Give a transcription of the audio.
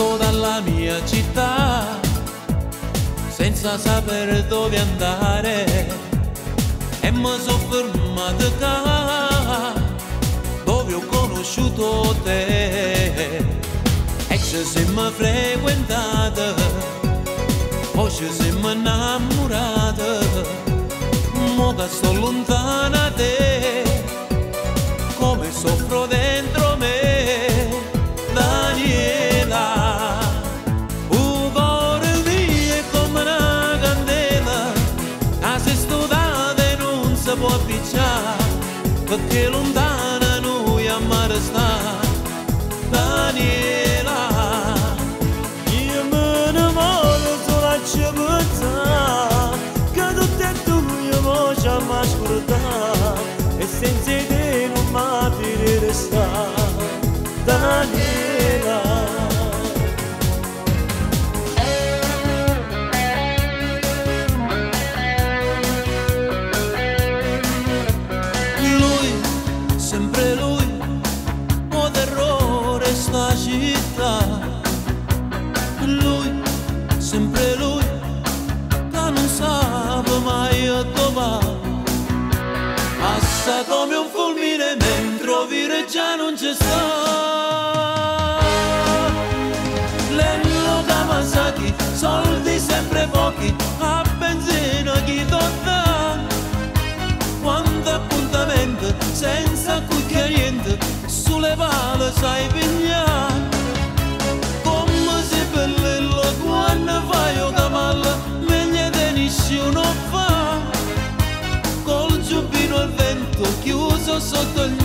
Parto dalla mia città senza sapere dove andare. E mi sono fermato qua dove ho conosciuto te. E ci siamo frequentati poi ci siamo innamorati mo che sto lontana te vor picea Văd că lundană nu i-am arăstat Daniela E mână morță la ce vânța Că nu te tu eu moșa m-aș curta Esenței de numai pirire sta Daniela. Sempre lui, può terrore sta città. Lui, sempre lui, che non sa mai dove Passa come un fulmine mentre vire già non ci sta. Pale sai pigliare come si bellello quando fai o cavallo meglio di nessuno fa. Col giubbino al vento chiuso sotto il